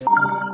you